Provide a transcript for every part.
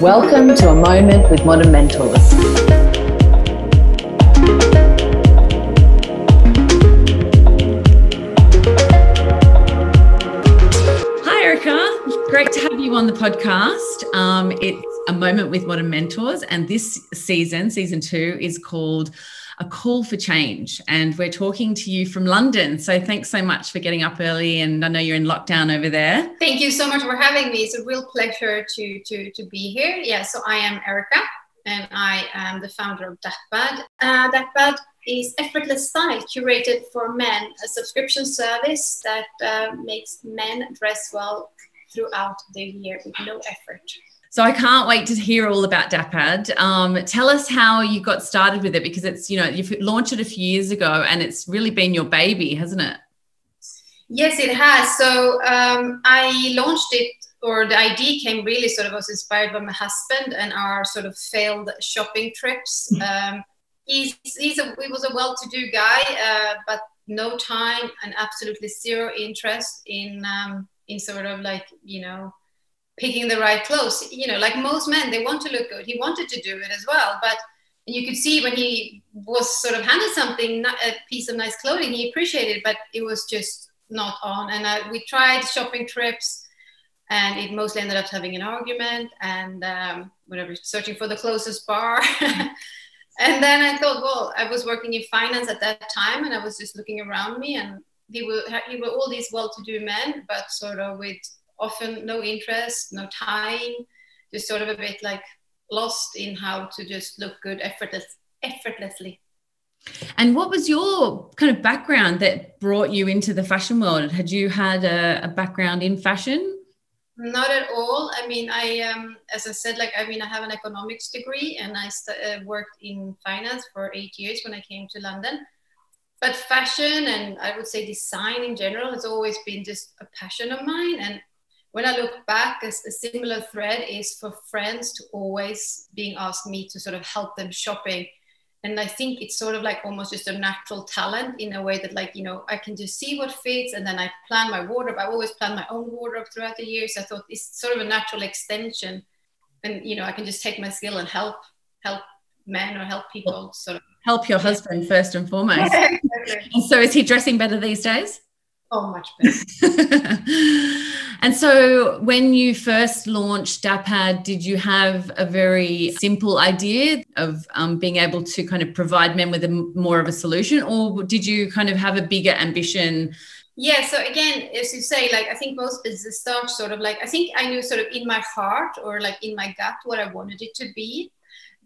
Welcome to a moment with modern mentors. Hi, Erika. Great to have you on the podcast. Um, it's a moment with modern mentors, and this season, season two, is called a call for change. And we're talking to you from London. So thanks so much for getting up early. And I know you're in lockdown over there. Thank you so much for having me. It's a real pleasure to, to, to be here. Yeah, so I am Erika and I am the founder of Dappad. Uh, Dappad is effortless style curated for men, a subscription service that uh, makes men dress well throughout the year with no effort. So I can't wait to hear all about Dappad. Um, tell us how you got started with it because it's, you know, you've launched it a few years ago and it's really been your baby, hasn't it? Yes, it has. So um, I launched it, or the idea came really sort of was inspired by my husband and our sort of failed shopping trips. Um, he's, he's a, he was a well-to-do guy, uh, but no time and absolutely zero interest in um, in sort of like you know picking the right clothes. You know, like most men, they want to look good. He wanted to do it as well, but you could see when he was sort of handed something, a piece of nice clothing, he appreciated, it, but it was just not on. And uh, we tried shopping trips, and it mostly ended up having an argument and um, whatever, searching for the closest bar. and then I thought, well, I was working in finance at that time, and I was just looking around me, and he were he were all these well-to-do men, but sort of with often no interest, no time, just sort of a bit like lost in how to just look good effortless, effortlessly. And what was your kind of background that brought you into the fashion world? Had you had a, a background in fashion? Not at all. I mean, I, um, as I said, like, I mean, I have an economics degree and I st- uh, worked in finance for eight years when I came to London. But fashion and I would say design in general has always been just a passion of mine. And when I look back, a, a, similar thread is for friends to always being asked me to sort of help them shopping. And I think it's sort of like almost just a natural talent in a way that like, you know, I can just see what fits and then I plan my wardrobe. I've always planned my own wardrobe throughout the years. I thought it's sort of a natural extension. And, you know, I can just take my skill and help, help men or help people sort of. Help your husband first and foremost. exactly. So is he dressing better these days? Oh, much better. and so, when you first launched Dappad, did you have a very simple idea of um, being able to kind of provide men with a more of a solution, or did you kind of have a bigger ambition? Yeah, so again, as you say, like I think most business start sort of like I think I knew sort of in my heart or like in my gut what I wanted it to be.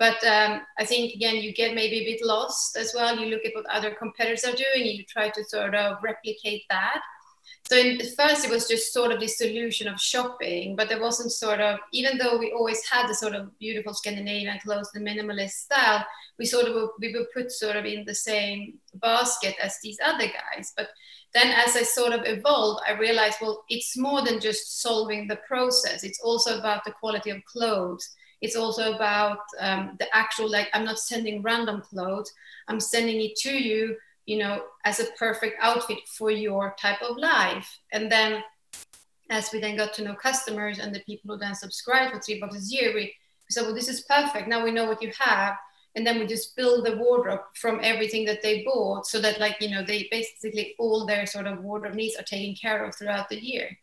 But um, I think again, you get maybe a bit lost as well. You look at what other competitors are doing, and you try to sort of replicate that. So in first, it was just sort of this solution of shopping, but there wasn't sort of even though we always had the sort of beautiful Scandinavian clothes, the minimalist style, we sort of we were put sort of in the same basket as these other guys. But then as I sort of evolved, I realized, well, it's more than just solving the process. It's also about the quality of clothes it's also about um, the actual, like, I'm not sending random clothes, I'm sending it to you, you know, as a perfect outfit for your type of life. And then as we then got to know customers and the people who then subscribe for three boxes a year, we, we said, well, this is perfect. Now we know what you have. And then we just build the wardrobe from everything that they bought so that like, you know, they basically all their sort of wardrobe needs are taken care of throughout the year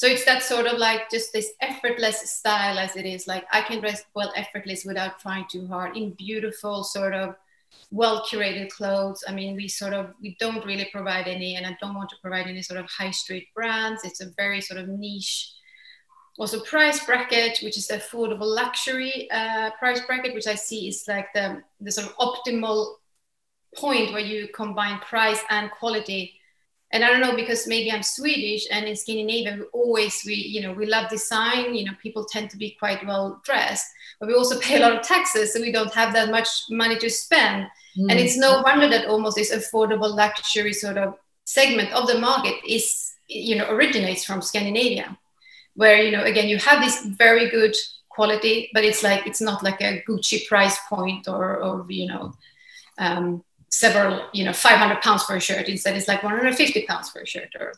so it's that sort of like just this effortless style as it is. Like i can dress well effortless without trying too hard in beautiful sort of well curated clothes. I mean we sort of we don't really provide any and i don't want to provide any sort of high street brands. It's a very sort of niche also price bracket which is affordable luxury uh, price bracket which i see is like the, the sort of optimal point where you combine price and quality and I don't know because maybe I'm Swedish and in Scandinavia we always we you know we love design you know people tend to be quite well dressed but we also pay a lot of taxes so we don't have that much money to spend mm. and it's no wonder that almost this affordable luxury sort of segment of the market is you know originates from Scandinavia where you know again you have this very good quality but it's like it's not like a Gucci price point or or you know um, several, you know, 500 pounds for a shirt. Instead, it's like 150 pounds for a shirt. Or,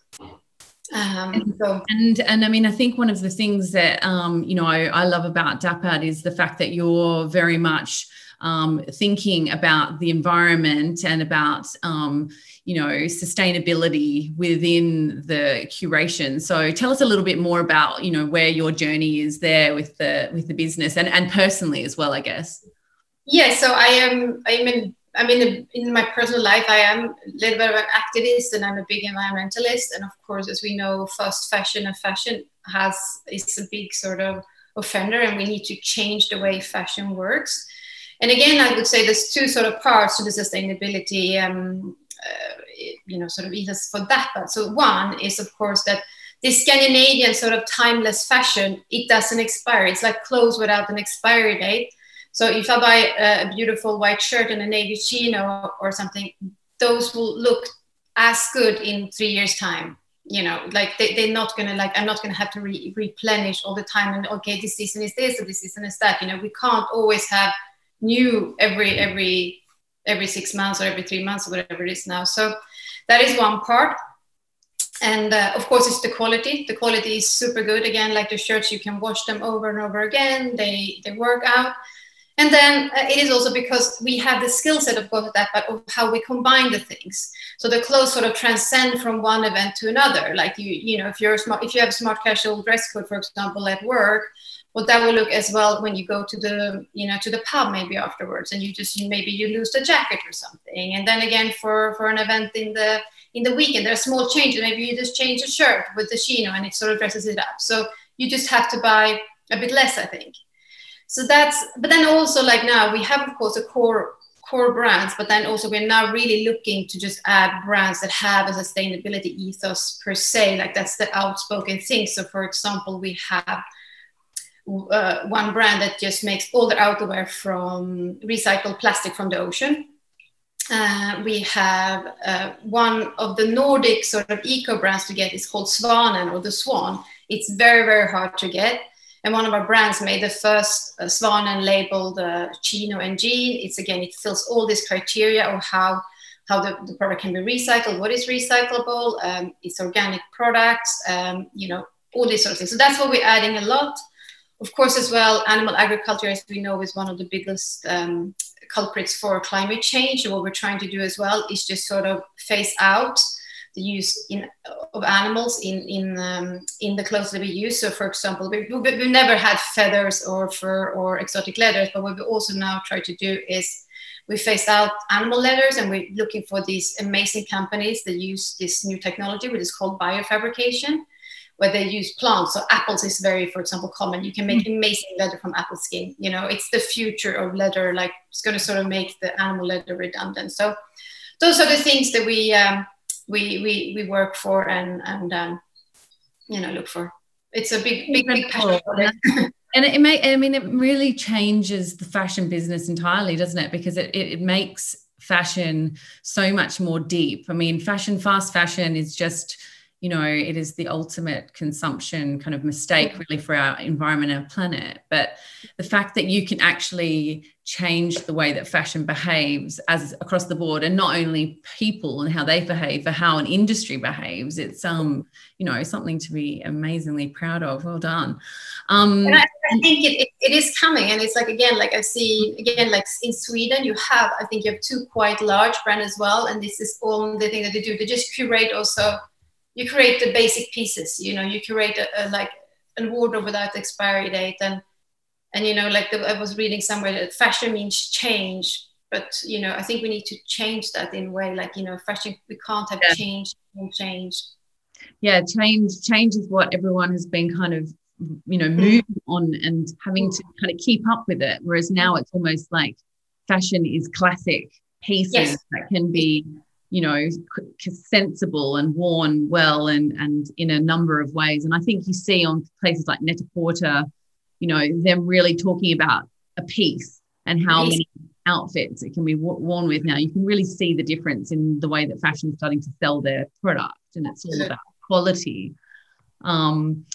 Um, so. and and I mean, I think one of the things that um, you know I, I love about Dappad is the fact that you're very much um, thinking about the environment and about um, you know sustainability within the curation so tell us a little bit more about you know where your journey is there with the with the business and and personally as well i guess yeah so i am i'm in I mean, in my personal life, I am a little bit of an activist and I'm a big environmentalist. And of course, as we know, fast fashion and fashion has is a big sort of offender, and we need to change the way fashion works. And again, I would say there's two sort of parts to the sustainability um, uh, you know, sort of ethos for that. But so one is, of course, that this Scandinavian sort of timeless fashion, it doesn't expire. It's like clothes without an expiry date. So if I buy a beautiful white shirt and a navy chino or something, those will look as good in three years' time. You know, like they, they're not gonna like I'm not gonna have to re- replenish all the time. And okay, this season is this, or this season is that. You know, we can't always have new every every every six months or every three months or whatever it is now. So that is one part. And uh, of course, it's the quality. The quality is super good. Again, like the shirts, you can wash them over and over again. They they work out. And then uh, it is also because we have the skill set of both of that, but of how we combine the things. So the clothes sort of transcend from one event to another. Like you, you know, if you're smart, if you have smart casual dress code, for example, at work, well that will look as well when you go to the you know to the pub maybe afterwards and you just maybe you lose the jacket or something and then again for for an event in the in the weekend there are small changes maybe you just change a shirt with the chino and it sort of dresses it up so you just have to buy a bit less i think so that's but then also like now we have of course a core core brands but then also we're now really looking to just add brands that have a sustainability ethos per se like that's the outspoken thing so for example we have uh, one brand that just makes all their outerwear from recycled plastic from the ocean. Uh, we have uh, one of the Nordic sort of eco brands to get is called Svanen or the Swan. It's very, very hard to get. And one of our brands made the first uh, Svanen labeled uh, chino and jean. It's again, it fills all these criteria of how how the, the product can be recycled, what is recyclable, um, it's organic products, um, you know, all these sort of things. So that's what we're adding a lot of course, as well, animal agriculture, as we know, is one of the biggest um, culprits for climate change. And what we're trying to do as well is just sort of phase out the use in, of animals in in um, in the clothes that we use. So, for example, we, we, we've never had feathers or fur or exotic leathers, but what we also now try to do is we phased out animal leathers and we're looking for these amazing companies that use this new technology, which is called biofabrication where they use plants. So apples is very, for example, common. You can make mm. amazing leather from apple skin. You know, it's the future of leather. Like it's going to sort of make the animal leather redundant. So those are the things that we um, we we we work for and and um, you know look for. It's a big big big passion. and it may i mean it really changes the fashion business entirely doesn't it because it, it, it, makes fashion so much more deep i mean fashion fast fashion is just you know, it is the ultimate consumption kind of mistake really for our environment and planet. But the fact that you can actually change the way that fashion behaves as across the board and not only people and how they behave, but how an industry behaves, it's um, you know, something to be amazingly proud of. Well done. Um and I, I think it, it, it is coming and it's like again, like I see again, like in Sweden, you have, I think you have two quite large brands as well. And this is all the thing that they do. They just curate also you create the basic pieces you know you create a, a like an wardrobe without expiry date and and you know like the, i was reading somewhere that fashion means change but you know i think we need to change that in a way like you know fashion we can't have yeah. change and change yeah change change is what everyone has been kind of you know mm. moving on and having to kind of keep up with it whereas now it's almost like fashion is classic pieces yes. that can be you know sensible and worn well and and in a number of ways. And i think you see on places like net-a-porter you know them really talking about a piece and how many outfits it can be worn with. Now you can really see the difference in the way that fashion is starting to sell their product and it's all about quality. Um,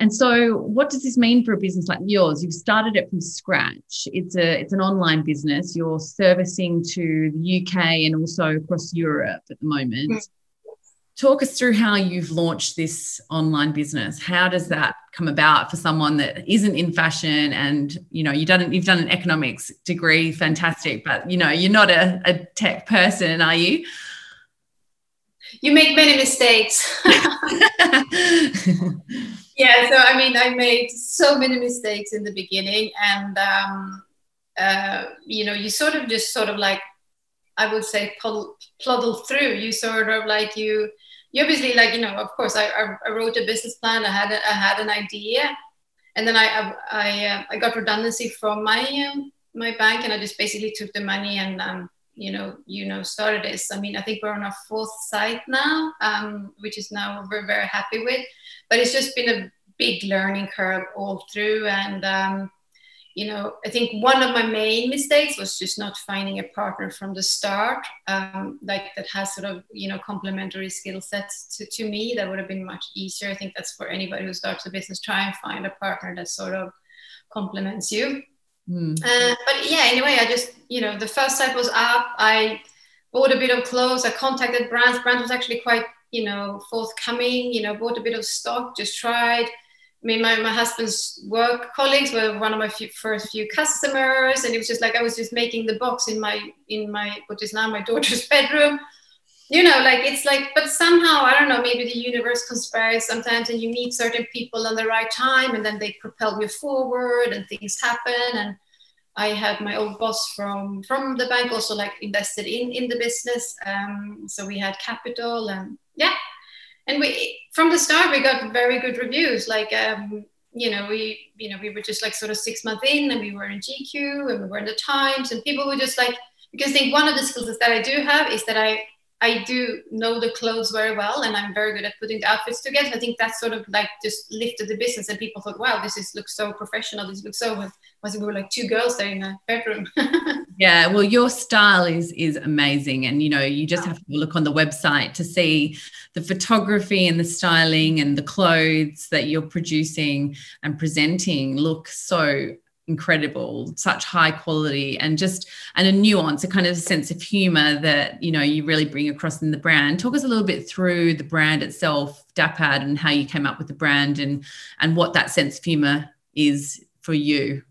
and so, what does this mean for a business like yours? You've started it from scratch. It's a it's an online business. You're servicing to the UK and also across Europe at the moment. Mm. talk us through how you've launched this online business how does that come about for someone that isn't in fashion and you know you done you've done an economics degree fantastic but you know you're not a, a tech person are you you make many mistakes yeah so i mean i made so many mistakes in the beginning and um, uh, you know you sort of just sort of like I would say ploddle through. You sort of like you you obviously like you know of course I, I, wrote a business plan. I had a, I had an idea. And then I I, I, uh, I got redundancy from my um, my bank and I just basically took the money and um, you know you know started this. I mean I think we're on our fourth site now um, which is now we're very happy with but it's just been a big learning curve all through and um, you know, I think one of my main mistakes was just not finding a partner from the start, um, like that has sort of, you know, complementary skill sets to, to me. That would have been much easier. I think that's for anybody who starts a business, try and find a partner that sort of complements you. Mm. Uh, but yeah, anyway, I just, you know, the first site was up. I bought a bit of clothes. I contacted brands. Brand was actually quite, you know, forthcoming, you know, bought a bit of stock, just tried. Me my, my husband's work colleagues were one of my few, first few customers and it was just like i was just making the box in my in my what is now my daughter's bedroom. You know like it's like but somehow i don't know maybe the universe conspires sometimes and you meet certain people on the right time and then they propel you forward and things happen. And i had my old boss from from the bank also like invested in in the business. Um, so we had capital and yeah and we from the start we got very good reviews like um, you know we you know we were just like sort of six months in and we were in gq and we were in the times and people were just like because i think one of the skills that i do have is that i I do know the clothes very well and I'm very good at putting the outfits together. I think that sort of like just lifted the business and people thought, wow, this is looks so professional. This looks so was we were like two girls there in a bedroom. yeah, well, your style is is amazing. And you know, you just oh. have to look on the website to see the photography and the styling and the clothes that you're producing and presenting look so incredible such high quality and just and a nuance a kind of sense of humor that you know you really bring across in the brand talk us a little bit through the brand itself dappad and how you came up with the brand and and what that sense of humor is for you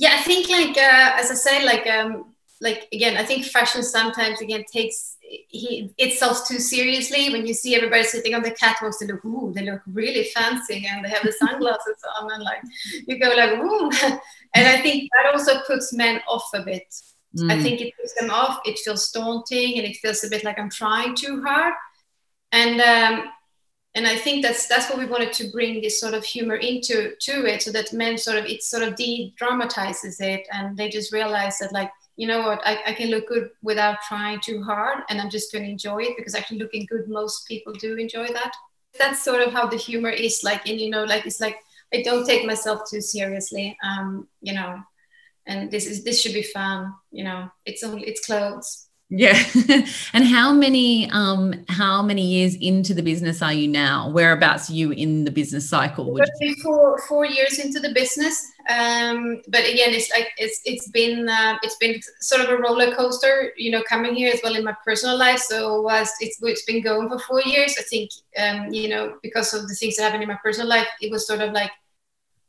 yeah i think like uh, as i say like um like again i think fashion sometimes again takes he, itself too seriously when you see everybody sitting on the catwalks they look ooh they look really fancy and they have the sunglasses on and like you go like ooh. And i think that also puts men off a bit. Mm. i think it puts them off it feels daunting and it feels a bit like i'm trying too hard. And um, and I think that's that's what we wanted to bring this sort of humor into to it, so that men sort of it sort of de-dramatizes it, and they just realize that like you know what, I, I can look good without trying too hard, and I'm just going to enjoy it because actually looking good, most people do enjoy that. That's sort of how the humor is like, and you know, like it's like I don't take myself too seriously, um, you know, and this is this should be fun, you know. It's only it's clothes. Yeah. and how many um how many years into the business are you now? Whereabouts are you in the business cycle? Would four four years into the business. Um, but again, it's like it's it's been uh, it's been sort of a roller coaster, you know, coming here as well in my personal life. So whilst it's it's been going for four years, I think um, you know, because of the things that happened in my personal life, it was sort of like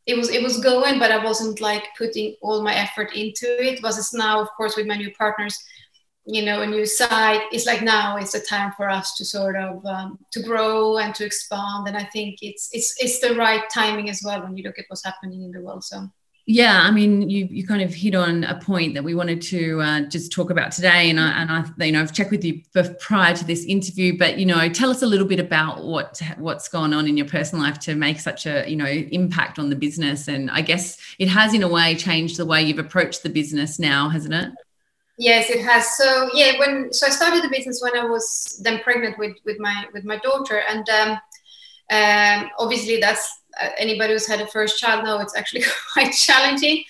it was it was going, but I wasn't like putting all my effort into it. was now, of course, with my new partners you know a new site it's like now is the time for us to sort of um, to grow and to expand. And i think it's it's it's the right timing as well when you look at what's happening in the world. So yeah, I mean, you you kind of hit on a point that we wanted to uh, just talk about today, and I and I you know I've checked with you prior to this interview, but you know, tell us a little bit about what what's gone on in your personal life to make such a you know impact on the business, and I guess it has in a way changed the way you've approached the business now, hasn't it? Yes, it has. So yeah, when so I started the business when I was then pregnant with with my with my daughter, and um, um, obviously that's uh, anybody who's had a first child know it's actually quite challenging.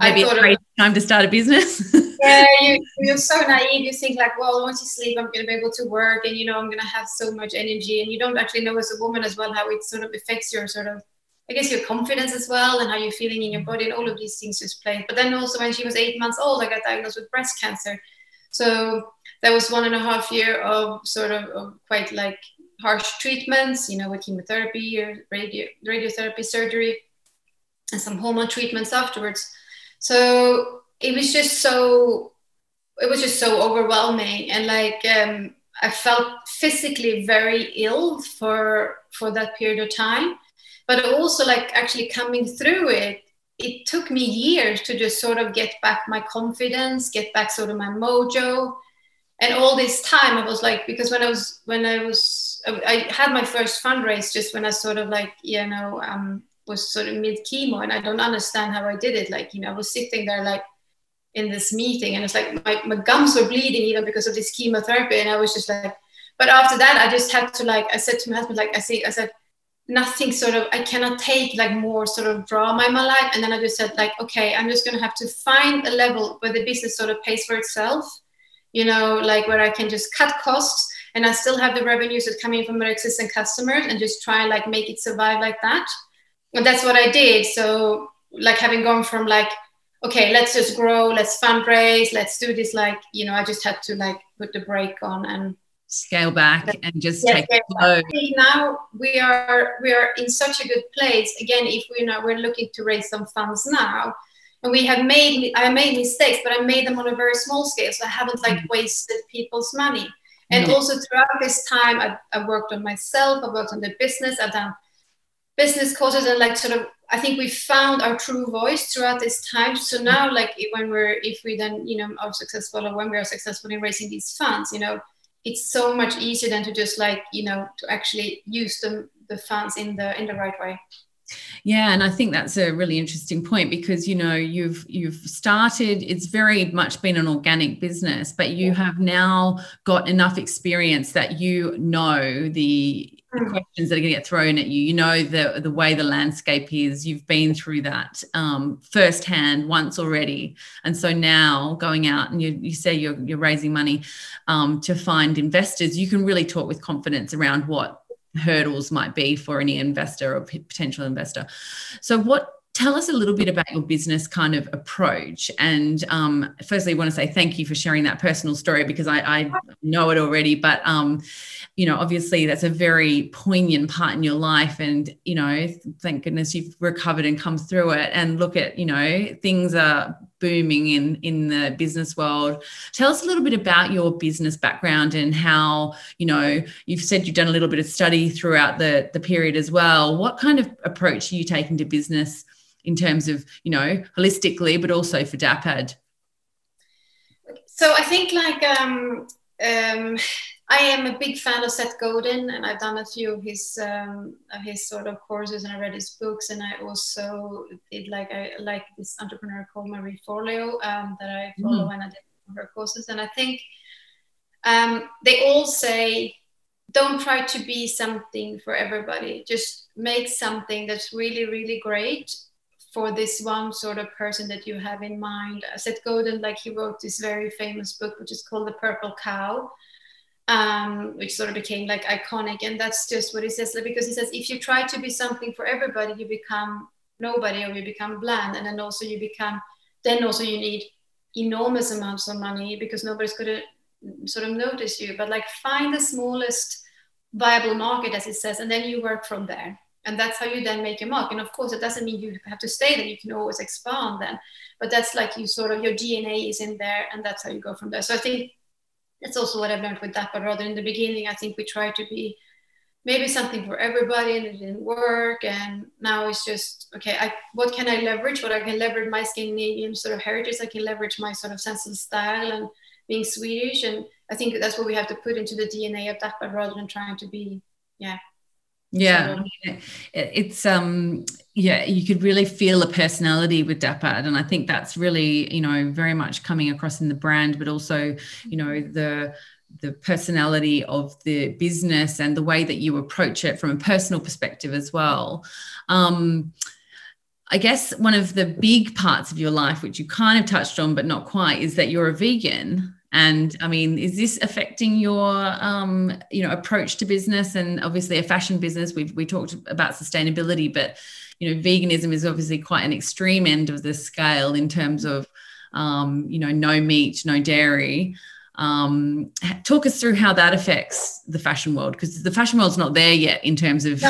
Maybe I thought a great of, time to start a business. yeah, you, you're so naive. You think like, well, once you sleep, I'm going to be able to work, and you know, I'm going to have so much energy, and you don't actually know as a woman as well how it sort of affects your sort of I guess your confidence as well and how you're feeling in your body and all of these things just play. But then also when she was eight months old, I got diagnosed with breast cancer. So that was one and a half year of sort of, of quite like harsh treatments, you know, with chemotherapy or radio, radiotherapy surgery and some hormone treatments afterwards. So it was just so, it was just so overwhelming. And like, um, I felt physically very ill for, for that period of time, but also like actually coming through it, it took me years to just sort of get back my confidence, get back sort of my mojo. And all this time I was like, because when I was, when I was, I had my first fundraise just when I sort of like, you know, um, was sort of mid chemo and I don't understand how I did it. Like, you know, I was sitting there like in this meeting and it's like my, my gums were bleeding even because of this chemotherapy. And I was just like, but after that, I just had to like, I said to my husband, like, I see I said, nothing sort of, I cannot take like more sort of drama in my life. And then I just said like, okay, I'm just going to have to find a level where the business sort of pays for itself, you know, like where I can just cut costs and I still have the revenues that come in from my existing customers and just try and like make it survive like that and that's what I did. So like having gone from like, okay, let's just grow, let's fundraise, let's do this. Like, you know, I just had to like put the brake on and scale back and just take it slow. Now we are we are in such a good place. Again, if we're now we're looking to raise some funds now, and we have made I made mistakes, but I made them on a very small scale, so I haven't like mm. wasted people's money. And mm-hmm. also throughout this time, I, I worked on myself. I worked on the business. I've done business courses, and like sort of I think we found our true voice throughout this time. So now, like when we're, if we then, you know, are successful or when we are successful in raising these funds, you know, it's so much easier than to just like, you know, to actually use the, the funds in the in the right way. Yeah, and I think that's a really interesting point because you know you've you've started. It's very much been an organic business, but you have now got enough experience that you know the. Questions that are going to get thrown at you. You know the the way the landscape is. You've been through that um, firsthand once already, and so now going out and you, you say you're you're raising money um, to find investors. You can really talk with confidence around what hurdles might be for any investor or potential investor. So what tell us a little bit about your business kind of approach. And um, firstly, I want to say thank you for sharing that personal story because I, I know it already. But um, you know, obviously, that's a very poignant part in your life, and you know, thank goodness you've recovered and come through it. And look at you know, things are booming in in the business world. Tell us a little bit about your business background and how you know you've said you've done a little bit of study throughout the the period as well. What kind of approach are you taking to business? in terms of you know holistically but also for dappad so i think like um, um, i am a big fan of seth godin and i've done a few of his um, of his sort of courses and i read his books and i also did like i like this entrepreneur called marie forleo um, that i follow mm. and i did her courses and i think um, they all say don't try to be something for everybody just make something that's really really great for this one sort of person that you have in mind. Seth Godin, like he wrote this very famous book, which is called The Purple Cow, um, which sort of became like iconic. And that's just what he says, because he says, if you try to be something for everybody, you become nobody or you become bland. And then also you become, then also you need enormous amounts of money because nobody's going to sort of notice you. But like find the smallest viable market, as it says, and then you work from there and that's how you then make your mark and of course it doesn't mean you have to stay there you can always expand then but that's like you sort of your dna is in there and that's how you go from there so i think that's also what i've learned with that but rather in the beginning i think we tried to be maybe something for everybody and it didn't work. And now it's just okay I, what can i leverage? What i can leverage my scandinavian sort of heritage. I can leverage my sort of sense of style and being swedish. And i think that's what we have to put into the dna of that but rather than trying to be yeah yeah. so, it's um yeah you could really feel a personality with dappad and i think that's really you know very much coming across in the brand but also you know the the personality of the business and the way that you approach it from a personal perspective as well. Um I guess one of the big parts of your life, which you kind of touched on, but not quite, is that you're a vegan. And I mean, is this affecting your, um, you know, approach to business? And obviously, a fashion business. We've we talked about sustainability, but you know, veganism is obviously quite an extreme end of the scale in terms of, um, you know, no meat, no dairy. Um, talk us through how that affects the fashion world because the fashion world's not there yet in terms of.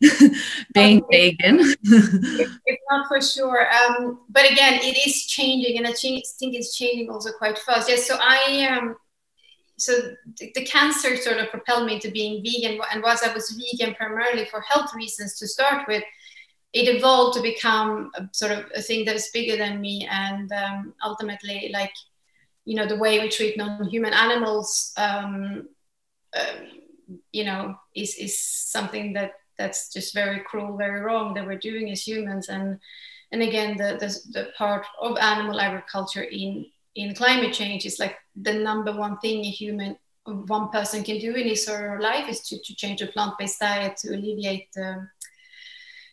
being vegan. it's not for sure. Um, but again, it is changing, and I think it's changing also quite fast. Yes, so I um, so the, the, cancer sort of propelled me to being vegan, and was I was vegan primarily for health reasons to start with. It evolved to become a, sort of a thing that is bigger than me, and um, ultimately, like you know, the way we treat non-human animals. Um, um you know, is is something that that's just very cruel, very wrong that we're doing as humans. And and again, the the, the part of animal agriculture in in climate change is like the number one thing a human one person can do in his or her life is to, to change a plant-based diet to alleviate um,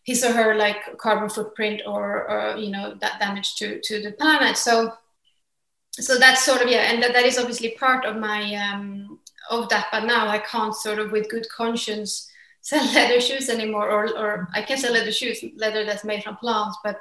his or her like carbon footprint or, or you know that damage to to the planet so so that's sort of yeah and that, that is obviously part of my um of that but now i can't sort of with good conscience sell leather shoes anymore, or, or I can sell leather shoes, leather that's made from plants. But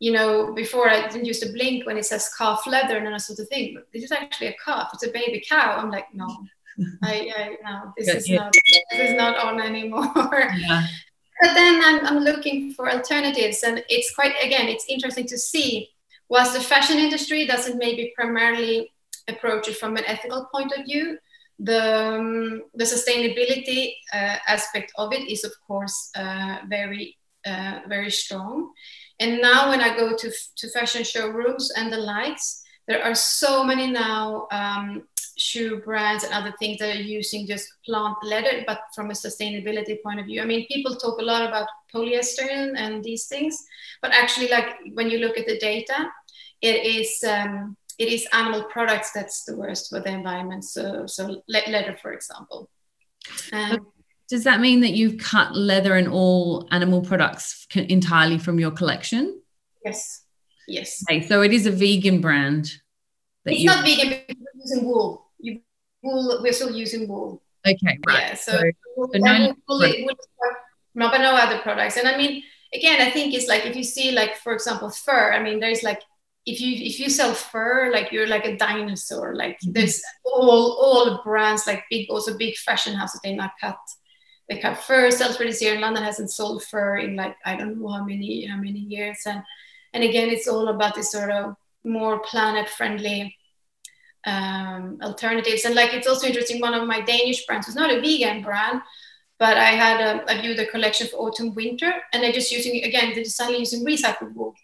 you know, before I didn't use to blink when it says calf leather, and I sort of think, this is actually a calf. It's a baby cow. I'm like, no, I, I no, this is yeah. not this is not on anymore. Yeah. But then I'm, I'm looking for alternatives, and it's quite again, it's interesting to see. Whilst the fashion industry doesn't maybe primarily approach it from an ethical point of view, the, um, the sustainability uh, aspect of it is, of course, uh, very, uh, very strong. And now, when I go to, to fashion showrooms and the likes, there are so many now um, shoe brands and other things that are using just plant leather, but from a sustainability point of view. I mean, people talk a lot about polyester and these things, but actually, like when you look at the data, it is um, it is animal products that's the worst for the environment. So, so leather, for example. Um, Does that mean that you've cut leather and all animal products entirely from your collection? Yes. Yes. Okay, so it is a vegan brand. it's not vegan we're using wool. You, wool. We're still using wool. Okay, right. Yeah. So, so, so no, wool, wool, no, but no other products. And I mean, again, I think it's like if you see, like for example, fur. I mean, there's like if you if you sell fur like you're like a dinosaur like mm-hmm. there's all all brands like big also big fashion houses they not cut they cut fur Salisbury's here in London hasn't sold fur in like I don't know how many how many years and and again it's all about this sort of more planet friendly um, alternatives and like it's also interesting one of my Danish brands was not a vegan brand but I had a, I viewed the collection for autumn winter and they're just using again they're just using recycled wool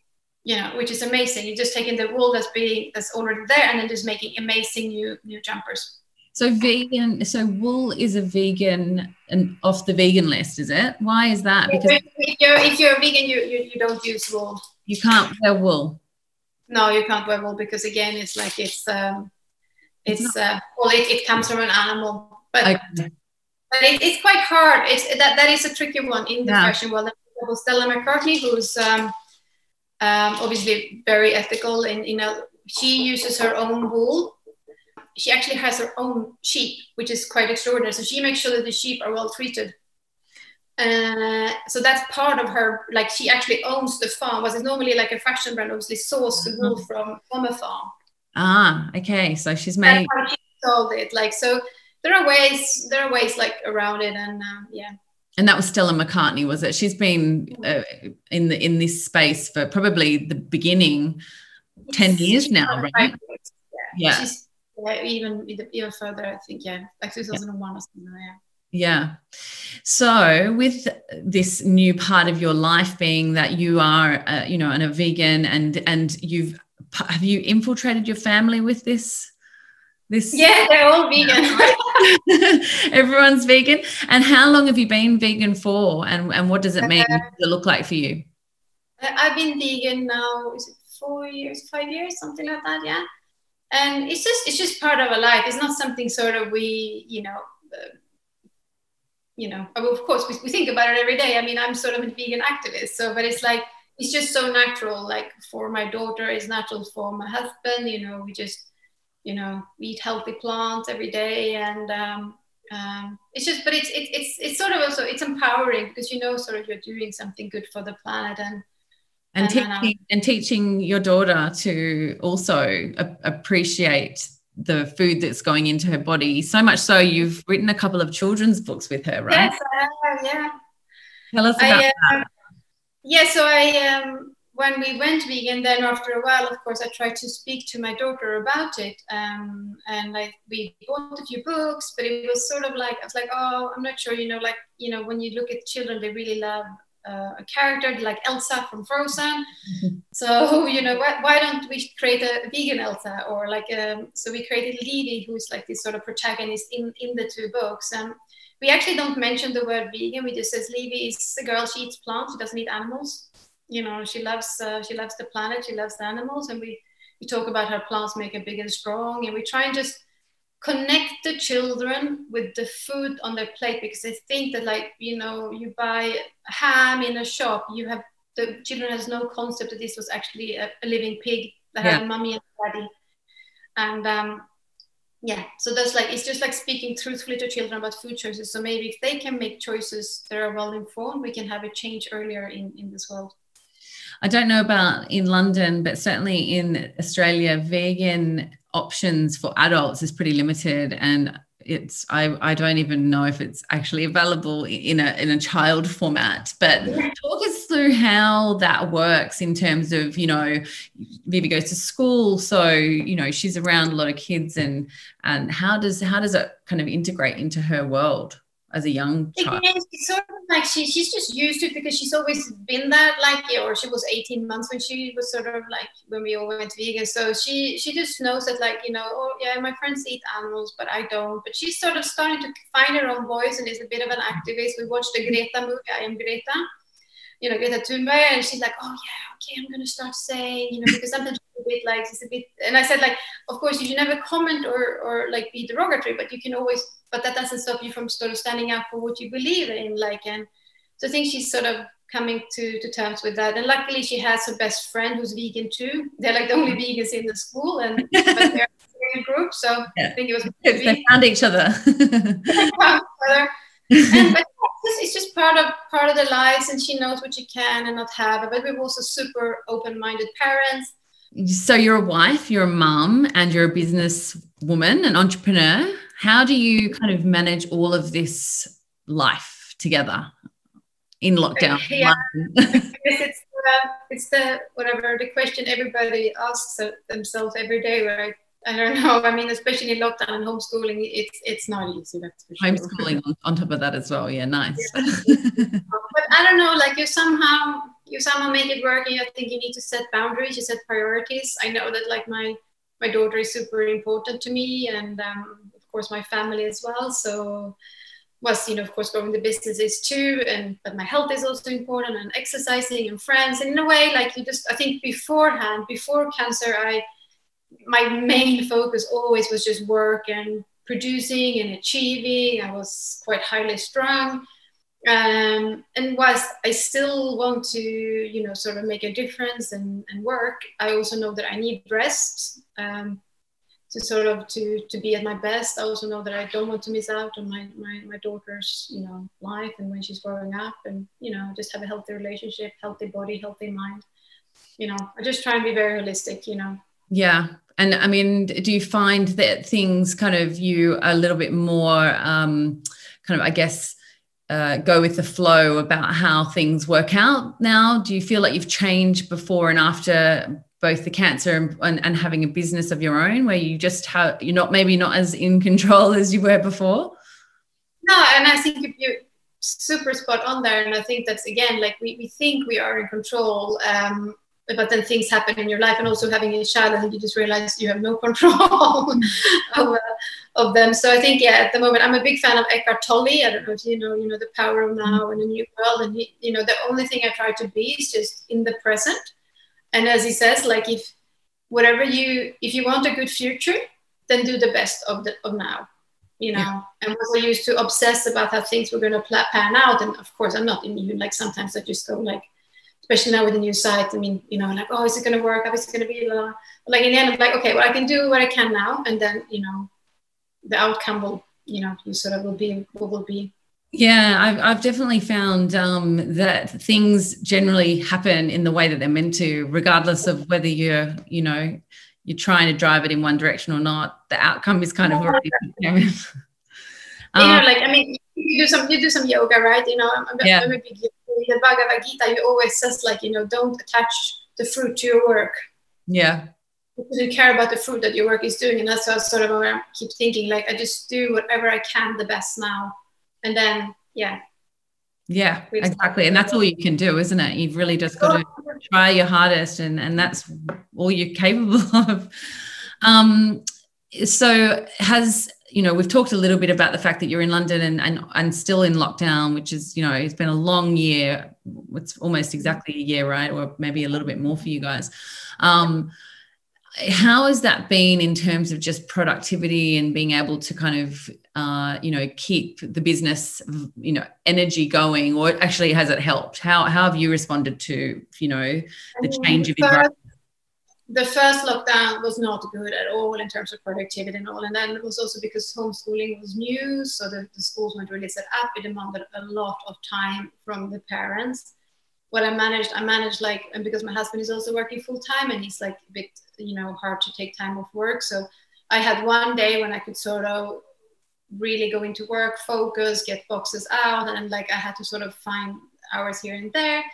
you know, which is amazing. You're just taking the wool that's being that's already there and then just making amazing new new jumpers. So vegan, so wool is a vegan and off the vegan list, is it? Why is that? Because if you're if you're a vegan, you, you, you don't use wool. You can't wear wool. No, you can't wear wool because again, it's like it's um, it's uh, well, it, it comes from an animal, but okay. but it, it's quite hard. It's that that is a tricky one in the yeah. fashion world. Stella McCartney, who's um, um, obviously very ethical and you know she uses her own wool. She actually has her own sheep which is quite extraordinary. So she makes sure that the sheep are well treated. Uh, so that's part of her like she actually owns the farm. Was it normally like a fashion brand obviously sourced the wool mm-hmm. from from a farm. Ah okay. So she's made she sold it. Like so there are ways there are ways like around it and uh, yeah and that was Stella McCartney, was it? She's been uh, in the in this space for probably the beginning, ten years now, right? Yeah, yeah. even even further, I think. Yeah, like 2001 yeah. or something. Yeah. Yeah. So, with this new part of your life being that you are, uh, you know, and a vegan, and and you've have you infiltrated your family with this this yeah, they're all vegan. Everyone's vegan. And how long have you been vegan for? And, and what does it mean uh, to look like for you? I've been vegan now, is it four years, five years, something like that, yeah. And it's just it's just part of our life. It's not something sort of we, you know, uh, you know, of course we, we think about it every day. I mean, I'm sort of a vegan activist, so but it's like it's just so natural. Like for my daughter, it's natural for my husband. You know, we just you know we eat healthy plants every day and um, um, it's just but it's, it's it's it's sort of also it's empowering because you know sort of you're doing something good for the planet and and, and teaching, and, teaching your daughter to also a- appreciate the food that's going into her body. So much so, you've written a couple of children's books with her, right? Yes, uh, yeah. Tell us about I, that. um, yeah, so I um, when we went vegan, then after a while, of course, I tried to speak to my daughter about it, um, and like we bought a few books, but it was sort of like I was like, oh, I'm not sure, you know, like you know, when you look at children, they really love uh, a character like Elsa from Frozen. so you know, why, why don't we create a vegan Elsa or like um, so we created Levy, who's like this sort of protagonist in in the two books. Um, we actually don't mention the word vegan. We just says Levy is a girl. She eats plants. She doesn't eat animals. You know, she loves uh, she loves the planet. She loves the animals, and we we talk about how plants make her big and strong, and we try and just connect the children with the food on their plate because they think that like you know you buy ham in a shop you have the children has no concept that this was actually a, a living pig that Yeah. had a mummy and daddy and um yeah so that's like it's just like speaking truthfully to children about food choices so maybe if they can make choices that are well informed we can have a change earlier in in this world I don't know about in London, but certainly in Australia, vegan options for adults is pretty limited, and it's I, I don't even know if it's actually available in a in a child format. But talk us through how that works in terms of you know, Vivi goes to school, so you know she's around a lot of kids, and and how does how does it kind of integrate into her world as a young child? Again, it's sort of like she, she's just used to it because she's always been that like or she was 18 months when she was sort of like when we all went vegan. So she she just knows that like you know oh yeah my friends eat animals but i don't. But she's sort of starting to find her own voice and is a bit of an activist. We watched the mm-hmm. greta movie i am greta. You know greta thunberg and she's like oh yeah okay i'm gonna start saying you know because sometimes a bit like she's a bit and i said like of course you should never comment or or like be derogatory but you can always but that doesn't stop you from sort of standing up for what you believe in like and so i think she's sort of coming to, to terms with that and luckily she has her best friend who's vegan too they're like the only vegans in the school and but they're in a group so Yeah. i think it was They found each other. and, but it's just, it's just part of part of the lives and she knows what she can and not have but we're also super open-minded parents so you're a wife, you're a mum, and you're a business woman, an entrepreneur. How do you kind of manage all of this life together in lockdown? Yeah. I it's uh, it's the whatever the question everybody asks themselves every day right I don't know. I mean, especially in lockdown and homeschooling, it's it's not easy. That's for sure. Homeschooling on, on top of that as well. Yeah, nice. but I don't know. Like you somehow you somehow make it work, and I think you need to set boundaries. You set priorities. I know that like my my daughter is super important to me, and um, course my family as well. So was you know of course growing the businesses too and but my health is also important and exercising and friends and in a way like you just i think beforehand before cancer i my main focus always was just work and producing and achieving i was quite highly strung um, and whilst i still want to you know sort of make a difference and, and work i also know that i need rest um, to sort of to to be at my best. I also know that I don't want to miss out on my my, my daughter's you know life and when she's growing up and you know just have a healthy relationship, healthy body, healthy mind. You know, I just try and be very holistic. You know. Yeah. And I mean, do you find that things kind of you a little bit more um, kind of, I guess, uh, go with the flow about how things work out now? Do you feel like you've changed before and after both the cancer and, and, and having a business of your own where you just have you're not maybe not as in control as you were before? No and i think if you're super spot on there and i think that's again like we, we think we are in control um, but then things happen in your life and also having a child and you just realize you have no control of, uh, of them. So i think yeah at the moment i'm a big fan of eckhart tolle. I don't know if you know you know the power of now and a new world and you know the only thing i try to be is just in the present and as he says like if whatever you if you want a good future then do the best of the of now you know? Yeah. and i used to obsess about how things were going to pan out. And of course i'm not immune like sometimes i just go like especially now with the new site i mean you know like oh is it going to work? How is it going to be? Blah. like in the end i'm like okay well i can do what i can now. And then you know the outcome will you know you sort of will be what will be yeah, I've, I've definitely found um, that things generally happen in the way that they're meant to, regardless of whether you're, you know, you're trying to drive it in one direction or not, the outcome is kind of already. You know, you know, like I mean, you do some you do some yoga, right? You know, I'm, Yeah. I'm a big the Bhagavad Gita. You always says like you know, don't attach the fruit to your work. yeah. Because you care about the fruit that your work is doing, and that's what sort of where I keep thinking. Like I just do whatever I can the best now, and then yeah. Yeah, exactly. And that's all you can do, isn't it? You've really just got to try your hardest and and that's all you're capable of um so has you know we've talked a little bit about the fact that you're in london and and, and still in lockdown which is you know it's been a long year it's almost exactly a year right or maybe a little bit more for you guys um how has that been in terms of just productivity and being able to kind of uh, you know keep the business you know energy going or actually has it helped how how have you responded to you know the change of environment the first lockdown was not good at all in terms of productivity and all. And then it was also because homeschooling was new, so the, the schools weren't really set up. It demanded a lot of time from the parents. What I managed, I managed like, and because my husband is also working full time and he's like a bit, you know, hard to take time off work. So I had one day when I could sort of really go into work, focus, get boxes out, and like I had to sort of find hours here and there.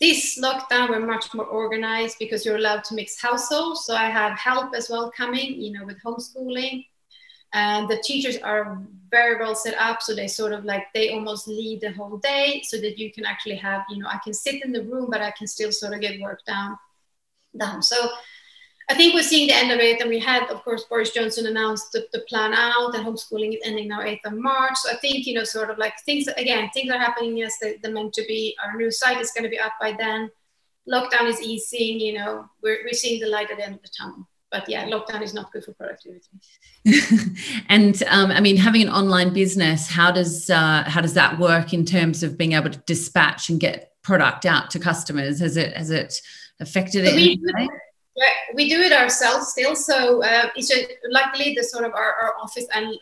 This lockdown we're much more organized because you're allowed to mix households. So i have help as well coming you know with homeschooling. And the teachers are very well set up so they sort of like they almost lead the whole day so that you can actually have you know i can sit in the room but i can still sort of get work down done so I think we're seeing the end of it, and we had, of course, Boris Johnson announced the, the, plan out, and homeschooling is ending now 8th of March. So I think, you know, sort of like things, again, things are happening, yes, they, they're meant to be. Our new site is going to be up by then. Lockdown is easing, you know, we're, we're seeing the light at the end of the tunnel. But yeah, lockdown is not good for productivity. and um, I mean, having an online business, how does uh, how does that work in terms of being able to dispatch and get product out to customers? Has it has it affected So it? We, do it ourselves still. So uh, it's just, luckily the sort of our, our office and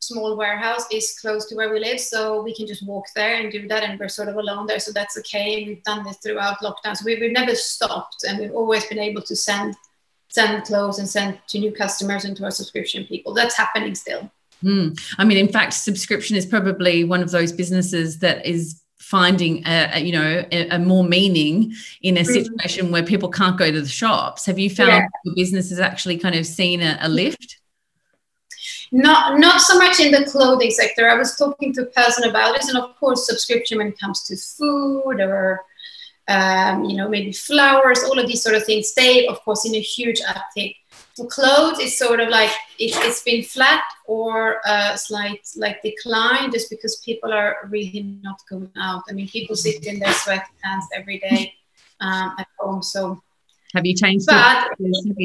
small warehouse is close to where we live, so we can just walk there and do that, and we're sort of alone there, so that's okay. We've done this throughout lockdown, so we, we've never stopped, and we've always been able to send send clothes and send to new customers and to our subscription people. That's happening still. Mm. I mean, in fact, subscription is probably one of those businesses that is finding a, a you know a, a, more meaning in a situation mm. where people can't go to the shops have you found yeah. your business has actually kind of seen a, a, lift not not so much in the clothing sector i was talking to a person about this and of course subscription when it comes to food or um, you know maybe flowers all of these sort of things they of course in a huge uptick for clothes it's sort of like it, it's been flat or a slight like decline just because people are really not going out. I mean people sit in their sweatpants every day um, at home so. Have you changed but it's, at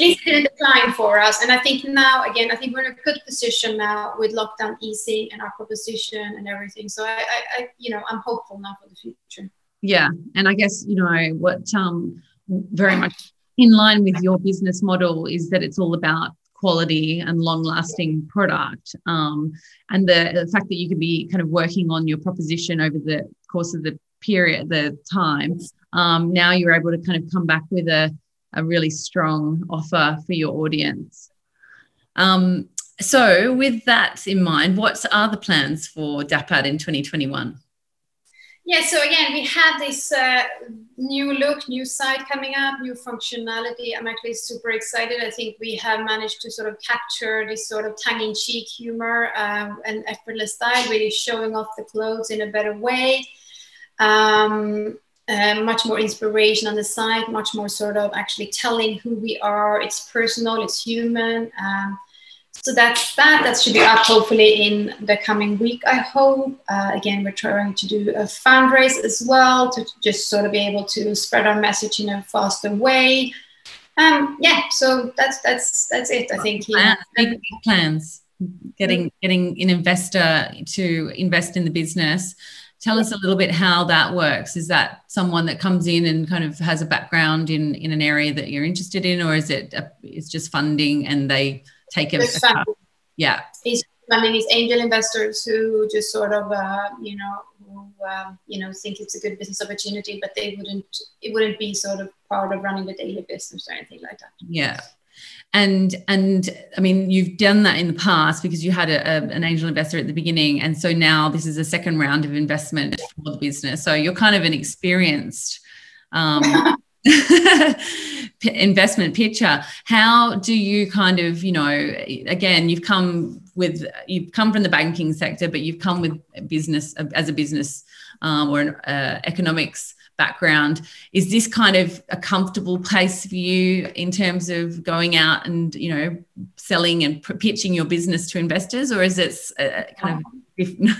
least it didn't decline for us. And i think now again i think we're in a good position now with lockdown easing and our proposition and everything. So i, I, I you know i'm hopeful now for the future. Yeah. And i guess you know what um very much in line with your business model is that it's all about quality and long lasting product. Um, and the, the, fact that you can be kind of working on your proposition over the course of the period the time um, now you're able to kind of come back with a, a really strong offer for your audience. Um, so with that in mind what are the plans for dappad in 2021 yeah, so again, we have this uh, new look, new site coming up, new functionality. I'm actually super excited. I think we have managed to sort of capture this sort of tongue-in-cheek humor um, and effortless style, really showing off the clothes in a better way. Um, uh, much more inspiration on the site, much more sort of actually telling who we are. It's personal, it's human. Um, so that's that. That should be up hopefully in the coming week, I hope. Uh, again, we're trying to do a fundraise as well to just sort of be able to spread our message in a faster way. Um, yeah, so that's that's that's it. I think. Plans, big, big plans. Getting getting an investor to invest in the business. Tell us a little bit how that works. Is that someone that comes in and kind of has a background in in an area that you're interested in, or is it a, it's just funding and they take a, a yeah. he's mean, these angel investors who just sort of uh, you know who um, you know think it's a good business opportunity but they wouldn't it wouldn't be sort of part of running the daily business or anything like that. Yeah. And and i mean you've done that in the past because you had a, a, an angel investor at the beginning and so now this is a second round of investment for the business. So you're kind of an experienced um, investment pitcher how do you kind of you know again you've come with you've come from the banking sector but you've come with business as a business um, or an uh, economics background. Is this kind of a comfortable place for you in terms of going out and you know selling and pitching your business to investors or is it uh, kind of no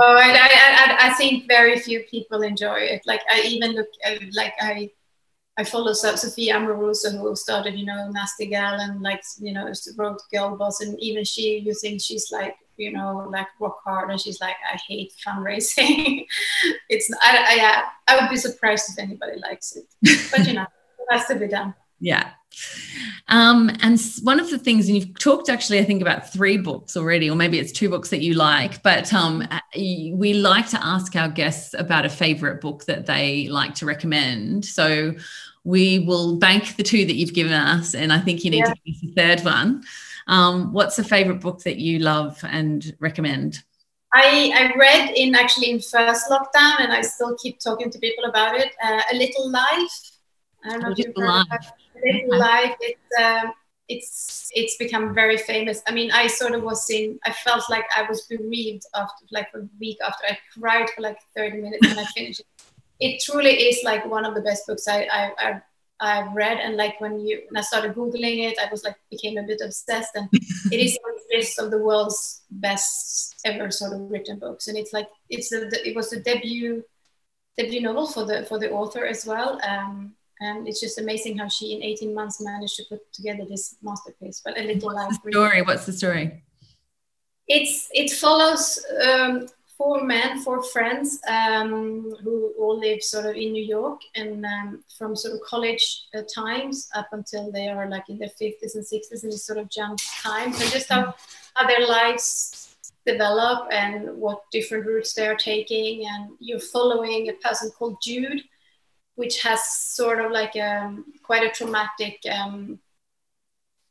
I, I, I think very few people enjoy it. Like i even look uh, like i I follow Sophie Amoruso, who started, you know, Nasty Gal and like, you know, wrote Girl Boss. And even she, you think she's like you know, like rock hard. And she's like, I hate fundraising. it's, I, I, I would be surprised if anybody likes it, but you know, it has to be done. Yeah. Um, and one of the things, and you've talked actually, I think about three books already, or maybe it's two books that you like, but um, uh, we like to ask our guests about a favorite book that they like to recommend. So we will bank the two that you've given us, and I think you need yeah. to give us a third one. Um, what's a favorite book that you love and recommend? I, I read in actually in first lockdown, and I still keep talking to people about it. Uh, a Little Life. I don't know if you've heard life. of Little Life. It's um, it's it's become very famous. I mean, I sort of was in. I felt like I was bereaved after like a week after I cried for like 30 minutes when I finished it. It truly is like one of the best books I, I, I I've read and like when you when I started googling it, I was like became a bit obsessed and it is on the list of the world's best ever sort of written books and it's like it's a, it was the debut debut novel for the for the author as well um, and it's just amazing how she in 18 months managed to put together this masterpiece. But a little What's the story? What's the story? It's it follows um, four men, four friends um, who all live sort of in New York and um, from sort of college uh, times up until they are like in their 50s and 60s and this sort of jump times and just how, how their lives develop and what different routes they are taking. And you're following a person called Jude, which has sort of like a, um, quite a traumatic um,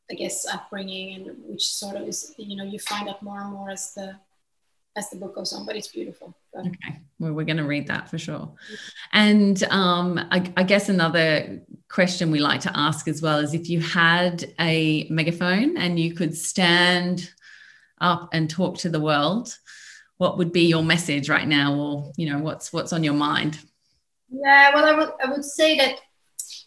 I guess upbringing and which sort of is you know you find out more and more as the as the book goes on, but it's beautiful. Okay, well, we're going to read that for sure. And um, I, I, guess another question we like to ask as well is if you had a megaphone and you could stand up and talk to the world, what would be your message right now, or you know, what's what's on your mind? Yeah, well, I would I would say that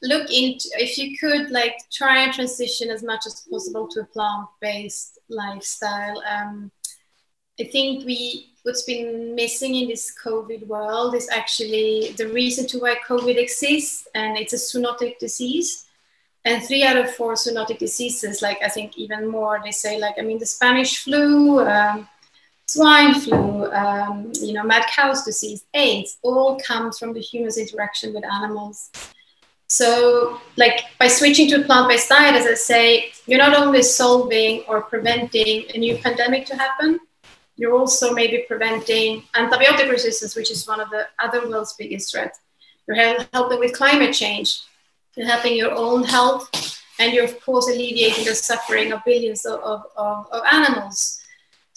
look into if you could like try and transition as much as possible to a plant-based lifestyle. Um, I think we what's been missing in this COVID world is actually the reason to why COVID exists, and it's a zoonotic disease. And three out of four zoonotic diseases, like I think even more, they say like I mean the Spanish flu, um, swine flu, um, you know, mad cow's disease, AIDS, all comes from the human's interaction with animals. So, like by switching to a plant-based diet, as I say, you're not only solving or preventing a new pandemic to happen, you're also maybe preventing antibiotic resistance, which is one of the other world's biggest threats. You're helping with climate change. You're helping your own health, and you're of course alleviating the suffering of billions of, of, of, of animals.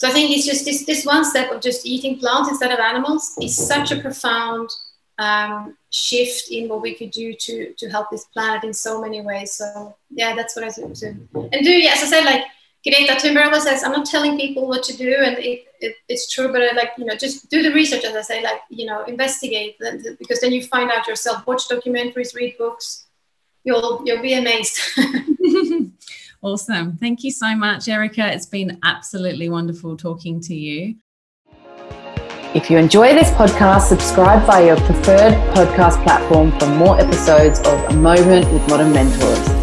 So I think it's just this, this one step of just eating plants instead of animals is such a profound um, shift in what we could do to to help this planet in so many ways. So yeah, that's what I do. And do yeah, as I said, like Greta Thunberg says, I'm not telling people what to do, and it, it, it's true, but I like, you know, just do the research, as I say, like, you know, investigate, because then you find out yourself, watch documentaries, read books, you'll, you'll be amazed. awesome. Thank you so much, Erika. It's been absolutely wonderful talking to you. If you enjoy this podcast, subscribe via your preferred podcast platform for more episodes of A Moment with Modern Mentors.